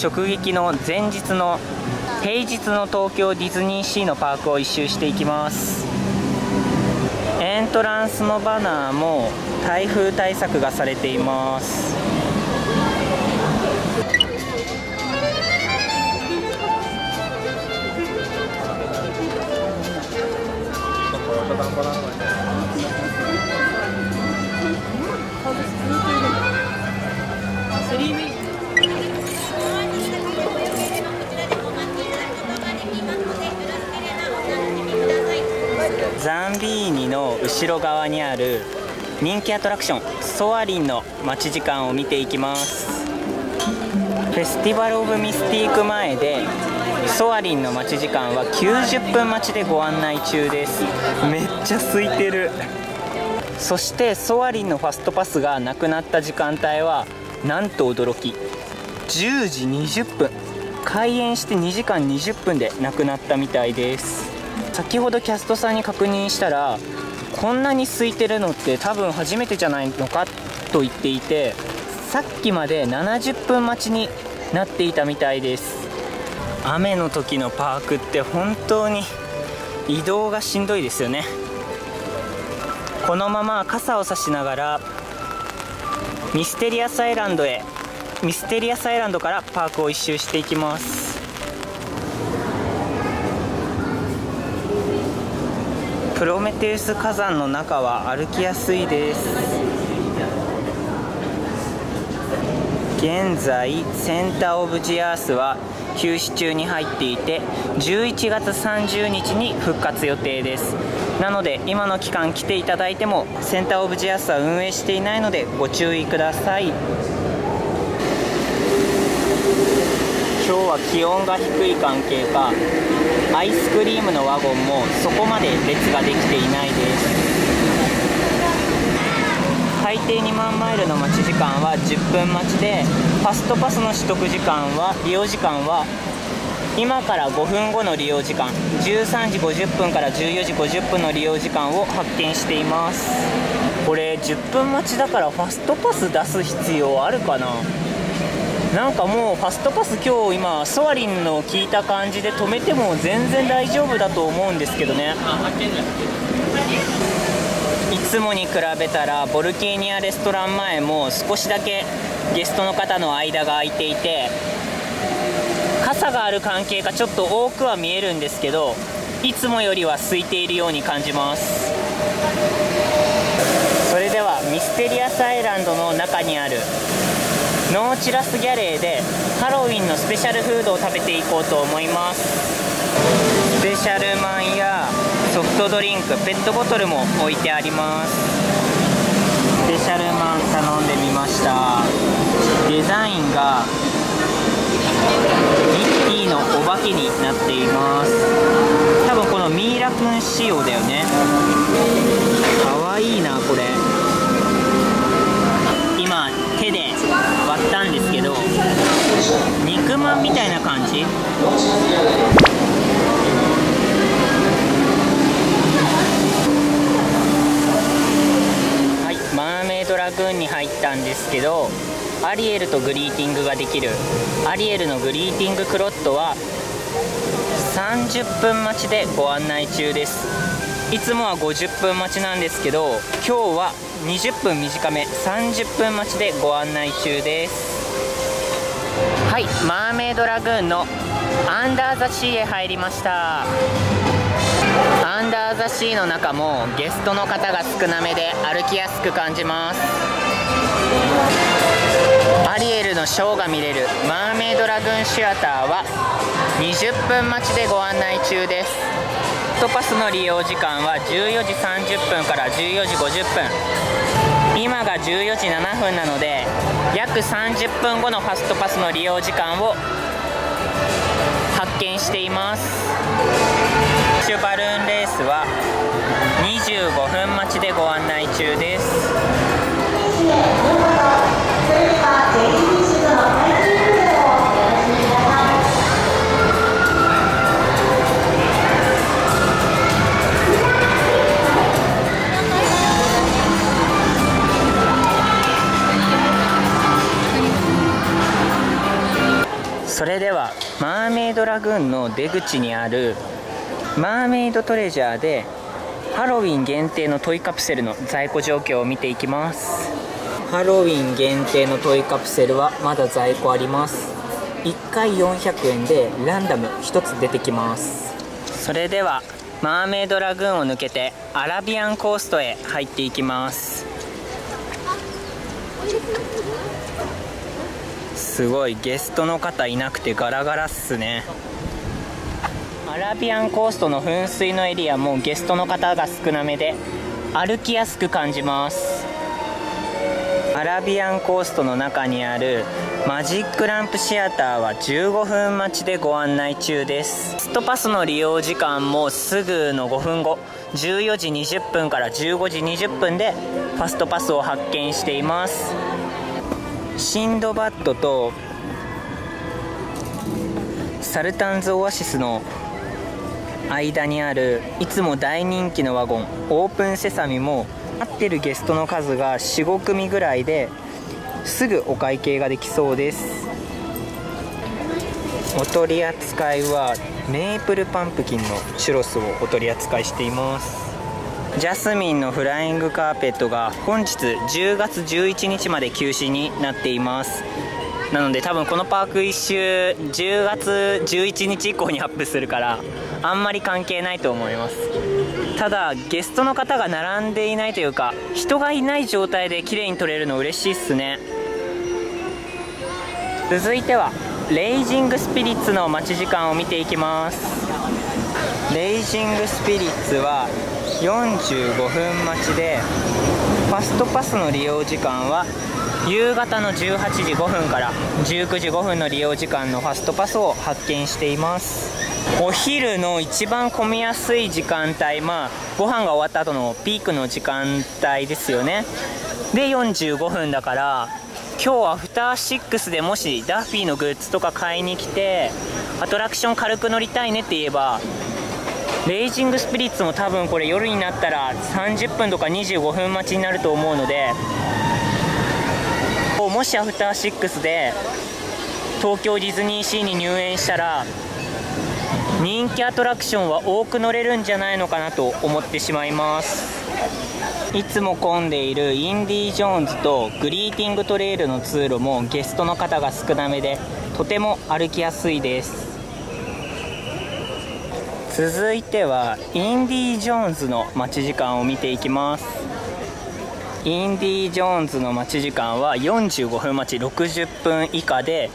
直撃の前日の平日の東京ディズニーシーのパークを一周していきます。エントランスのバナーも台風対策がされています。にある人気アトラクションソアリンの待ち時間を見ていきます。フェスティバル・オブ・ミスティーク前でソアリンの待ち時間は90分待ちでご案内中です。めっちゃ空いてる。そしてソアリンのファストパスがなくなった時間帯はなんと驚き。10時20分。開園して2時間20分でなくなったみたいです。先ほどキャストさんに確認したらこんなに空いてるのって多分初めてじゃないのかと言っていてさっきまで70分待ちになっていたみたいです。雨の時のパークって本当に移動がしんどいですよね。このまま傘を差しながらミステリアスアイランドへミステリアスアイランドからパークを一周していきます。プロメテウス火山の中は歩きやすいです。現在センターオブジアースは休止中に入っていて11月30日に復活予定です。なので今の期間来ていただいてもセンターオブジアースは運営していないのでご注意ください。今日は気温が低い関係かアイスクリームのワゴンもそこまで列ができていないです。最低2万マイルの待ち時間は10分待ちでファストパスの取得時間は利用時間は今から5分後の利用時間13時50分から14時50分の利用時間を発見しています。これ10分待ちだからファストパス出す必要あるかな？なんかもうファストパス今日今ソアリンの聞いた感じで止めても全然大丈夫だと思うんですけどね。いつもに比べたらボルケーニアレストラン前も少しだけゲストの方の間が空いていて傘がある関係かちょっと多くは見えるんですけどいつもよりは空いているように感じます。それではミステリアスアイランドの中にあるノーチラスギャレーでハロウィンのスペシャルフードを食べていこうと思います。スペシャルマンやソフトドリンクペットボトルも置いてあります。スペシャルマン頼んでみました。デザインがミッキーのお化けになっています。多分このミイラくん仕様だよね。かわいいなこれ。肉まんみたいな感じ？はいマーメイドラグーンに入ったんですけどアリエルとグリーティングができる。アリエルのグリーティングクロットは30分待ちでご案内中です。いつもは50分待ちなんですけど今日は20分短め30分待ちでご案内中です。はいマーメイドラグーンのアンダーザシーへ入りました。アンダーザシーの中もゲストの方が少なめで歩きやすく感じます。アリエルのショーが見れるマーメイドラグーンシアターは20分待ちでご案内中です。フットパスの利用時間は14時30分から14時50分。今が14時7分なので約30分後のファストパスの利用時間を発見しています。シュバルーンレースは25分待ちでご案内中です。ドラグーンの出口にあるマーメイドトレジャーでハロウィン限定のトイカプセルの在庫状況を見ていきます。ハロウィン限定のトイカプセルはまだ在庫あります。1回400円でランダム1つ出てきます。それではマーメイドラグーンを抜けてアラビアンコーストへ入っていきます。すごいゲストの方いなくてガラガラっすね。アラビアンコーストの噴水のエリアもゲストの方が少なめで歩きやすく感じます。アラビアンコーストの中にあるマジックランプシアターは15分待ちでご案内中です。ストパスの利用時間もすぐの5分後14時20分から15時20分でファストパスを発見しています。シンドバッドとサルタンズオアシスの間にあるいつも大人気のワゴンオープンセサミも待ってるゲストの数が45組ぐらいですぐお会計ができそうです。お取り扱いはメープルパンプキンのチュロスをお取り扱いしています。ジャスミンのフライングカーペットが本日10月11日まで休止になっています。なので多分このパーク一周10月11日以降にアップするからあんまり関係ないと思います。ただゲストの方が並んでいないというか人がいない状態で綺麗に撮れるの嬉しいっすね。続いてはレイジングスピリッツの待ち時間を見ていきます。レイジングスピリッツは45分待ちでファストパスの利用時間は夕方の18時5分から19時5分の利用時間のファストパスを発見しています。お昼の一番混みやすい時間帯まあご飯が終わった後のピークの時間帯ですよね。で45分だから今日アフターシックスでもしダッフィーのグッズとか買いに来てアトラクション軽く乗りたいねって言えばレイジングスピリッツも多分これ夜になったら30分とか25分待ちになると思うのでもしアフターシックスで東京ディズニーシーに入園したら人気アトラクションは多く乗れるんじゃないのかなと思ってしまいます。いつも混んでいるインディ・ージョーンズとグリーティングトレイルの通路もゲストの方が少なめでとても歩きやすいです続いてはインディ・ージョーンズの待ち時間を見ていきます。インディ・ージョーンズの待ち時間は45分待ち60分以下で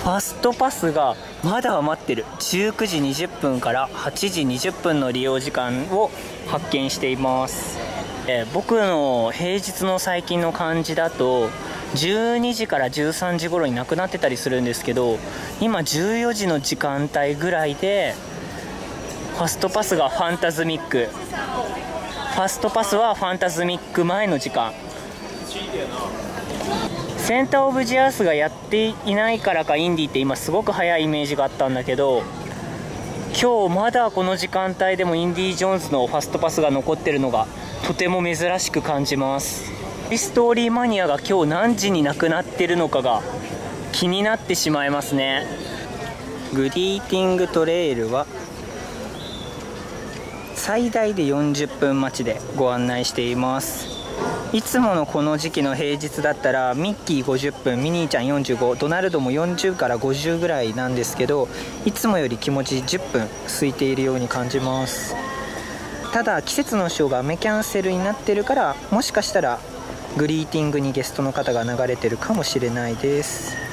ファストパスがまだ余ってる。19時20分から8時20分の利用時間を発見しています。え僕の平日の最近の感じだと12時から13時頃になくなってたりするんですけど今14時の時間帯ぐらいでァストパスがファンタズミック。ファストパスはファンタズミック前の時間。センターオブジアースがやっていないからかインディって今すごく早いイメージがあったんだけど今日まだこの時間帯でもインディ・ジョーンズのファストパスが残ってるのがとても珍しく感じます。ストーリーマニアが今日何時になくなってるのかが気になってしまいますね。グリーティングトレイルは最大で40分待ちでご案内しています。いつものこの時期の平日だったらミッキー50分ミニーちゃん45ドナルドも40から50ぐらいなんですけどいつもより気持ち10分空いているように感じます。ただ季節のショーが雨キャンセルになってるからもしかしたらグリーティングにゲストの方が流れてるかもしれないです。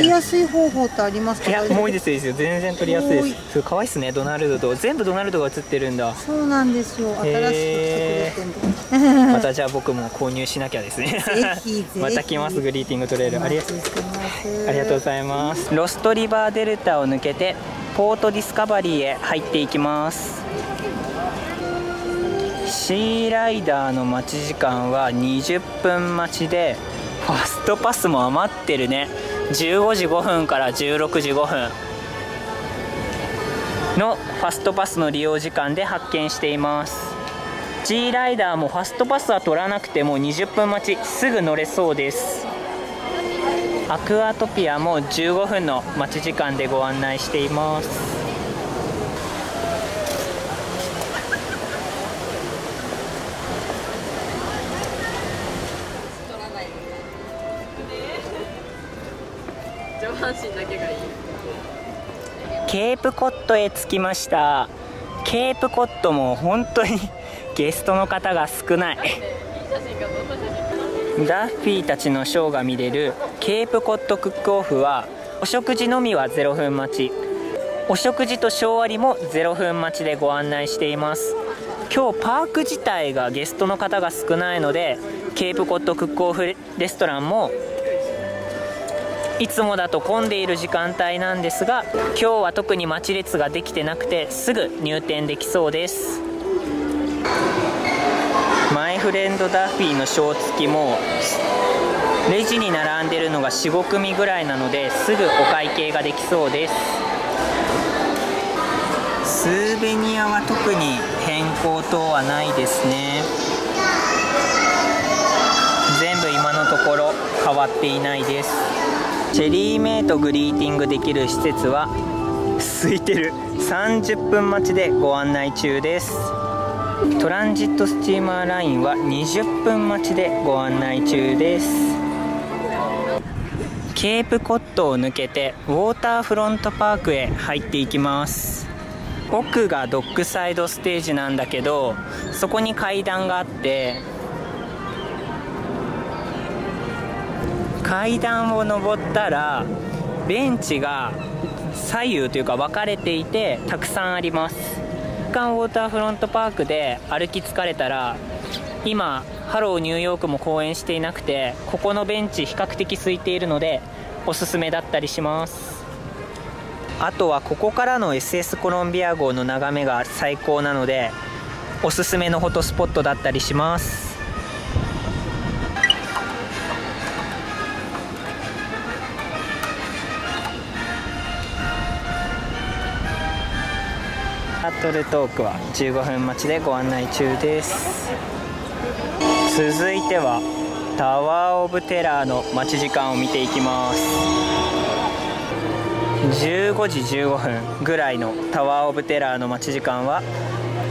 取りやすい方法ってありますか？いやもういいですよいいですよ全然取りやすいです。す可愛いですねドナルドと。全部ドナルドが映ってるんだ。そうなんですよ。新しく作れてんだまたじゃあ僕も購入しなきゃですね。ぜひぜひ。また来ますグリーティングトレイル。ありがとうしてます。ありがとうございます。ロストリバーデルタを抜けてポートディスカバリーへ入っていきます。シーライダーの待ち時間は20分待ちでファストパスも余ってるね15時5分から16時5分のファストパスの利用時間で発見しています。G ライダーもファストパスは取らなくても20分待ちすぐ乗れそうです。アクアトピアも15分の待ち時間でご案内しています。半身だけがいいケープコットへ着きましたケープコットも本当にゲストの方が少ないダッフィーたちのショーが見れるケープコットクックオフはお食事のみは0分待ちお食事とショー割りも0分待ちでご案内しています今日パーク自体がゲストの方が少ないのでケープコットクックオフレストランもいつもだと混んでいる時間帯なんですが今日は特に待ち列ができてなくてすぐ入店できそうです。マイフレンドダッフィーのショー付きもレジに並んでるのが45組ぐらいなのですぐお会計ができそうです。スーベニアは特に変更等はないですね。全部今のところ変わっていないです。チェリーメイとグリーティングできる施設は空いてる。30分待ちでご案内中です。トランジットスチーマーラインは20分待ちでご案内中です。ケープコットを抜けてウォーターフロントパークへ入っていきます。奥がドッグサイドステージなんだけどそこに階段があって階段を上ったらベンチが左右というか分かれていてたくさんあります。カンウォーターフロントパークで歩き疲れたら今ハローニューヨークも公演していなくてここのベンチ比較的空いているのでおすすめだったりします。あとはここからの SS コロンビア号の眺めが最高なのでおすすめのフォトスポットだったりします。タートル・トークは15分待ちでご案内中です。続いてはタワー・オブ・テラーの待ち時間を見ていきます。15時15分ぐらいのタワー・オブ・テラーの待ち時間は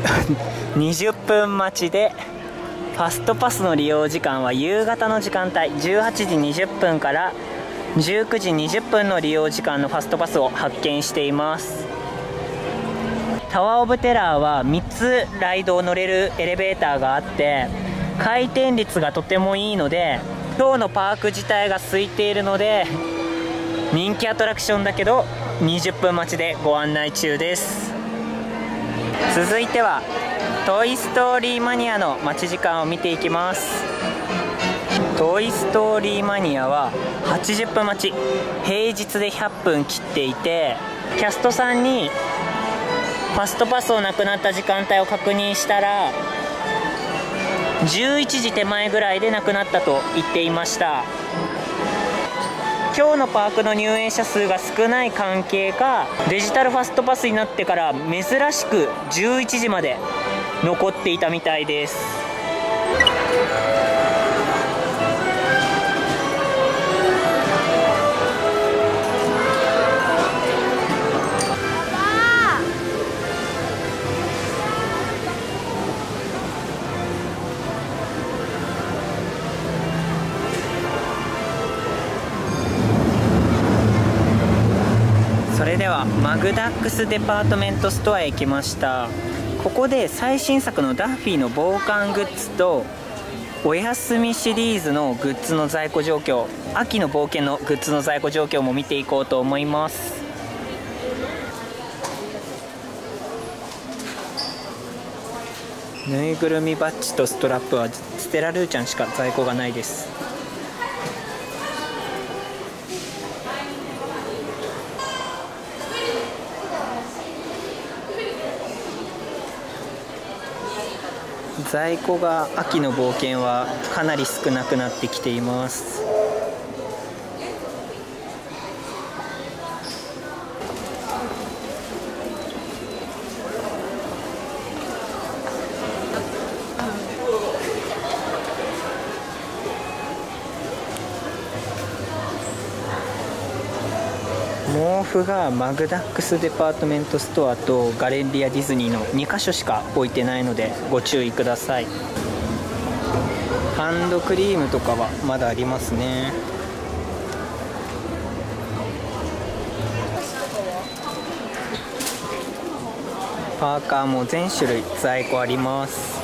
20分待ちでファストパスの利用時間は夕方の時間帯18時20分から19時20分の利用時間のファストパスを発券しています。タワー・オブ・テラーは3つライドを乗れるエレベーターがあって回転率がとてもいいので今日のパーク自体が空いているので人気アトラクションだけど20分待ちでご案内中です。続いてはトイ・ストーリーマニアの待ち時間を見ていきます。トイ・ストーリーマニアは80分待ち平日で100分切っていてキャストさんにファストパスをなくなった時間帯を確認したら11時手前ぐらいでなくなったと言っていました。今日のパークの入園者数が少ない関係かデジタルファストパスになってから珍しく11時まで残っていたみたいです。ではマクダックスデパートメントストアへ来ました。ここで最新作のダッフィーの防寒グッズとお休みシリーズのグッズの在庫状況秋の冒険のグッズの在庫状況も見ていこうと思います。ぬいぐるみバッジとストラップはステラルーちゃんしか在庫がないです。在庫が秋の冒険はかなり少なくなってきています。がマクダックスデパートメントストアとガッレリーアディズニーの2箇所しか置いてないのでご注意ください。ハンドクリームとかはまだありますね。パーカーも全種類在庫あります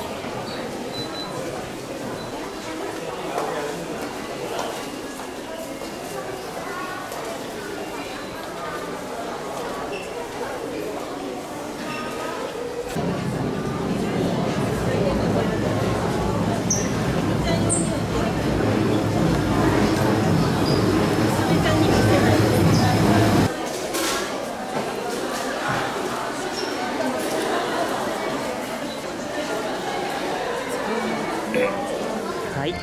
はい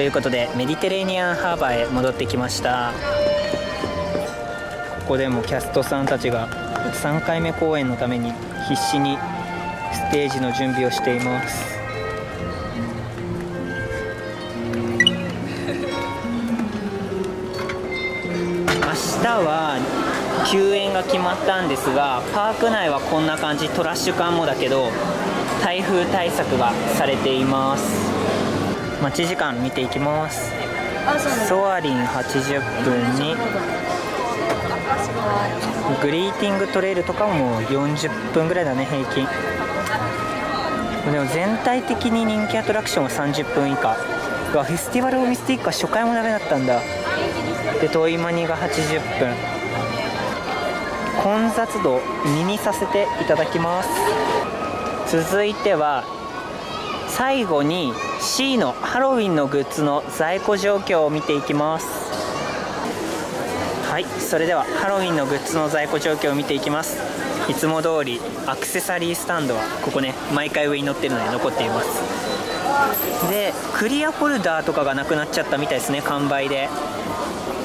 ということでメディテレーニアンハーバーへ戻ってきました。ここでもキャストさんたちが3回目公演のために必死にステージの準備をしています。明日は休園が決まったんですがパーク内はこんな感じ。トラッシュ感もだけど台風対策がされています。待ち時間見ていきます。ソアリン80分にグリーティングトレイルとかも40分ぐらいだね平均。でも全体的に人気アトラクションは30分以下。フェスティバル・オブ・ミスティックは初回もダメだったんだ。でトイマニが80分。混雑度2にさせていただきます。続いては最後に C のハロウィンのグッズの在庫状況を見ていきます。はいそれではハロウィンのグッズの在庫状況を見ていきます。いつも通りアクセサリースタンドはここね毎回上に乗ってるので残っています。でクリアホルダーとかがなくなっちゃったみたいですね完売で。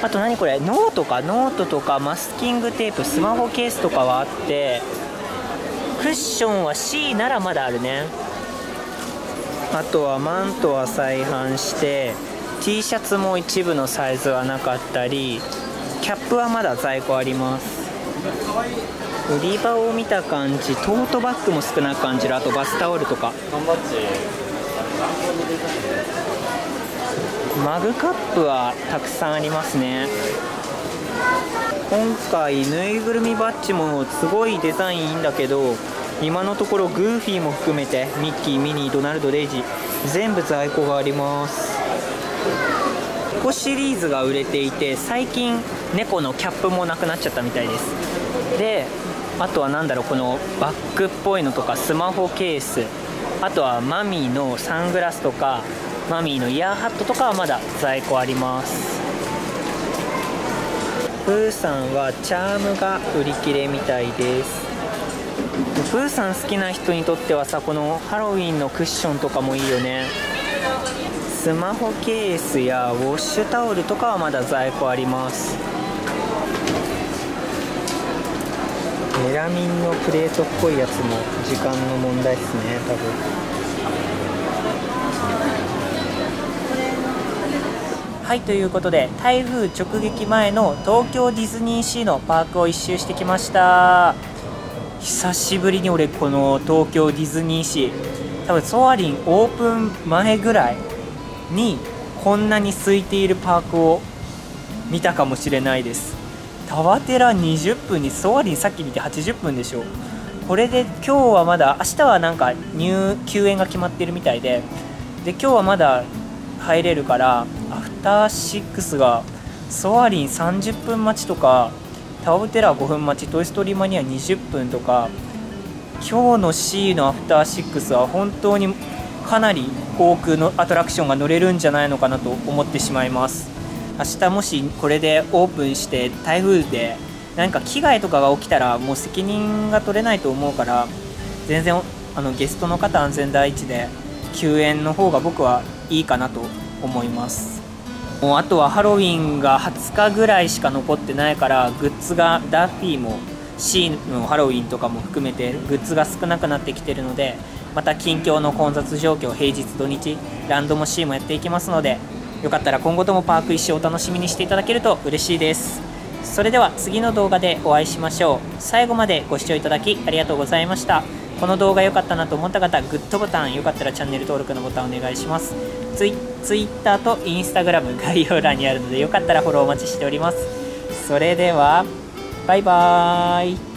あと何これノートかノートとかマスキングテープスマホケースとかはあってクッションは C ならまだあるね。あとはマントは再販して T シャツも一部のサイズはなかったりキャップはまだ在庫あります。売り場を見た感じトートバッグも少なく感じる。あとバスタオルとか。マグカップはたくさんありますね。今回ぬいぐるみバッジもすごいデザインいいんだけど今のところグーフィーも含めてミッキーミニードナルドレイジ全部在庫があります。猫シリーズが売れていて最近猫のキャップもなくなっちゃったみたいです。であとは何だろうこのバッグっぽいのとかスマホケースあとはマミーのサングラスとかマミーのイヤーハットとかはまだ在庫あります。プーさんはチャームが売り切れみたいです。プーさん好きな人にとってはさこのハロウィンのクッションとかもいいよね。スマホケースやウォッシュタオルとかはまだ在庫あります。メラミンのプレートっぽいやつも時間の問題ですね多分。はいということで台風直撃前の東京ディズニーシーのパークを一周してきました。久しぶりに俺この東京ディズニーシー多分ソアリンオープン前ぐらいにこんなに空いているパークを見たかもしれないです。タワテラ20分にソアリンさっき見て80分でしょこれで今日はまだ明日はなんか入休園が決まってるみたいで。で今日はまだ入れるからアフターシックスがソアリン30分待ちとかタワテラ5分待ちトイ・ストーリーマニア20分とか今日の C のアフターシックスは本当にかなり多くのアトラクションが乗れるんじゃないのかなと思ってしまいます。明日もしこれでオープンして台風で何か危害とかが起きたらもう責任が取れないと思うから全然あのゲストの方安全第一で休園の方が僕はいいかなと思います。もうあとはハロウィンが20日ぐらいしか残ってないからグッズがダッフィーも C のハロウィンとかも含めてグッズが少なくなってきてるのでまた近況の混雑状況平日土日ランドも C もやっていきますのでよかったら今後ともパーク一周お楽しみにしていただけると嬉しいです。それでは次の動画でお会いしましょう。最後までご視聴いただきありがとうございました。この動画良かったなと思った方グッドボタンよかったらチャンネル登録のボタンお願いします。ツイ Twitter とインスタグラム概要欄にあるのでよかったらフォローお待ちしております。それではバイバーイ。